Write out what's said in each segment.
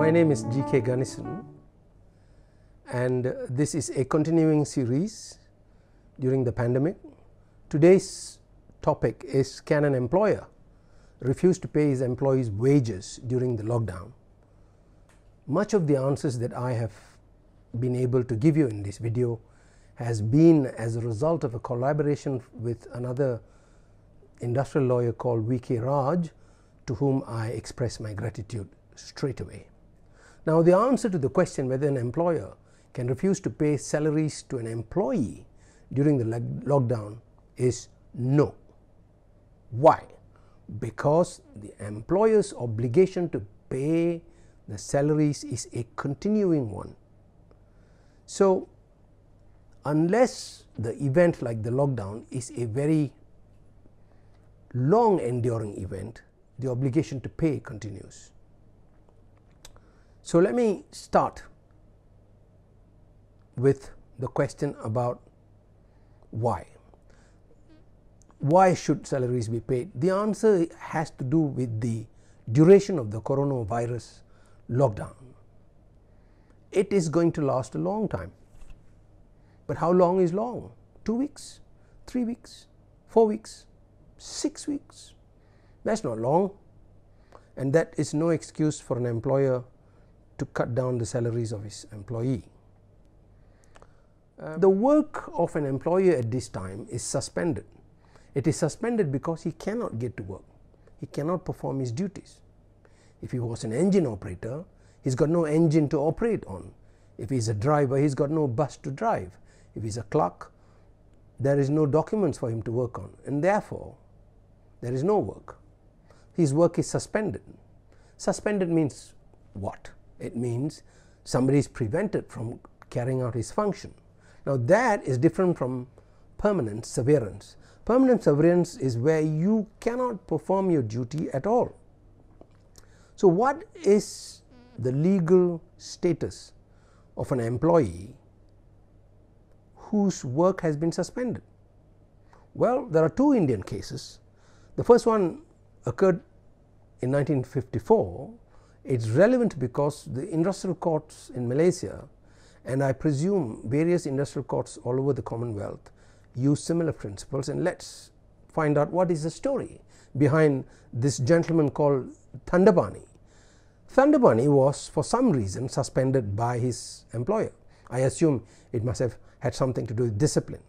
My name is G.K. Ganesan and this is a continuing series during the pandemic. Today's topic is can an employer refuse to pay his employees wages during the lockdown. Much of the answers that I have been able to give you in this video has been as a result of a collaboration with another industrial lawyer called V.K. Raj to whom I express my gratitude straight away. Now the answer to the question whether an employer can refuse to pay salaries to an employee during the lockdown is no. Why? Because the employer's obligation to pay the salaries is a continuing one. So, unless the event like the lockdown is a very long enduring event, the obligation to pay continues. So, let me start with the question about why. Why should salaries be paid? The answer has to do with the duration of the coronavirus lockdown. It is going to last a long time. But how long is long? Two weeks, three weeks, four weeks, six weeks. That is not long and that is no excuse for an employer to cut down the salaries of his employee. Uh, the work of an employer at this time is suspended. It is suspended because he cannot get to work. He cannot perform his duties. If he was an engine operator, he's got no engine to operate on. If he's a driver, he's got no bus to drive. If he's a clerk, there is no documents for him to work on and therefore, there is no work. His work is suspended. Suspended means what? It means somebody is prevented from carrying out his function. Now that is different from permanent severance. Permanent severance is where you cannot perform your duty at all. So what is the legal status of an employee whose work has been suspended? Well, there are two Indian cases. The first one occurred in 1954. It is relevant because the industrial courts in Malaysia and I presume various industrial courts all over the Commonwealth use similar principles and let us find out what is the story behind this gentleman called Thandapani. Thandapani was for some reason suspended by his employer. I assume it must have had something to do with discipline.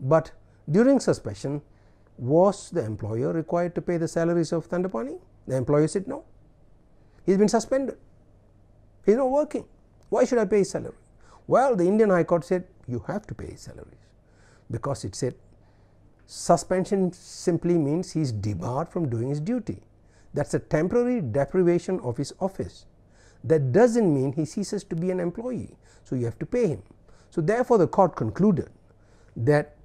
But during suspension was the employer required to pay the salaries of Thandapani? The employer said no. He has been suspended. He is not working. Why should I pay his salary? Well, the Indian High Court said you have to pay his salaries because it said suspension simply means he is debarred from doing his duty. That is a temporary deprivation of his office. That does not mean he ceases to be an employee. So, you have to pay him. So, therefore, the court concluded that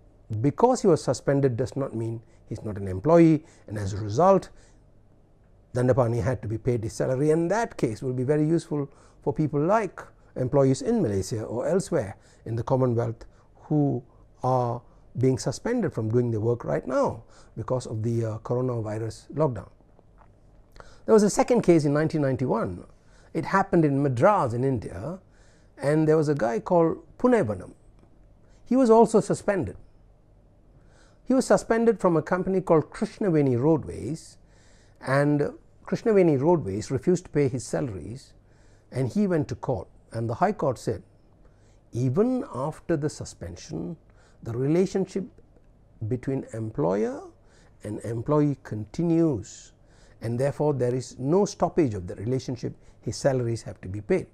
because he was suspended does not mean he is not an employee and as a result Thandapani had to be paid his salary and that case will be very useful for people like employees in Malaysia or elsewhere in the Commonwealth who are being suspended from doing their work right now because of the uh, coronavirus lockdown. There was a second case in 1991. It happened in Madras in India and there was a guy called Punevanam. He was also suspended. He was suspended from a company called Krishnaveni Roadways and Krishnaveni Roadways refused to pay his salaries and he went to court and the High Court said even after the suspension the relationship between employer and employee continues and therefore, there is no stoppage of the relationship his salaries have to be paid.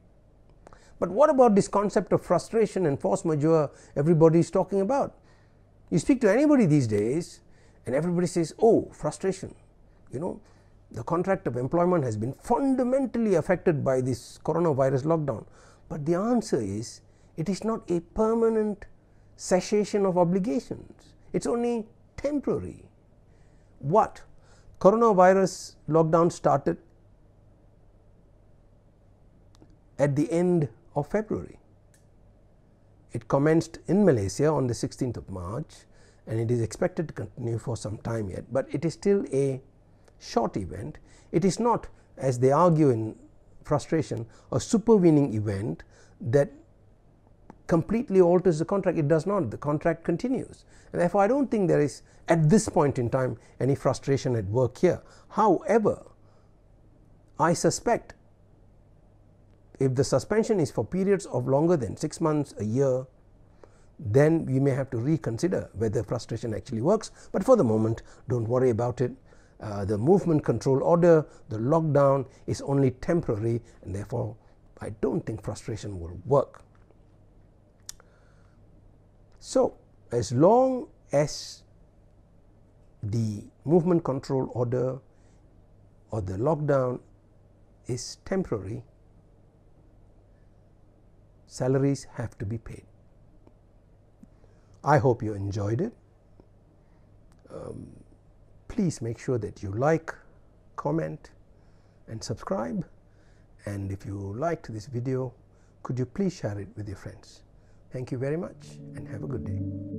But what about this concept of frustration and force majeure everybody is talking about? You speak to anybody these days and everybody says oh frustration you know the contract of employment has been fundamentally affected by this coronavirus lockdown. But the answer is it is not a permanent cessation of obligations, it is only temporary. What? Coronavirus lockdown started at the end of February. It commenced in Malaysia on the 16th of March and it is expected to continue for some time yet, but it is still a short event. It is not as they argue in frustration a supervening event that completely alters the contract it does not the contract continues and therefore I do not think there is at this point in time any frustration at work here. However, I suspect if the suspension is for periods of longer than 6 months a year then we may have to reconsider whether frustration actually works, but for the moment do not worry about it. Uh, the movement control order, the lockdown is only temporary and therefore I do not think frustration will work. So, as long as the movement control order or the lockdown is temporary, salaries have to be paid. I hope you enjoyed it. Please make sure that you like, comment and subscribe and if you liked this video could you please share it with your friends. Thank you very much and have a good day.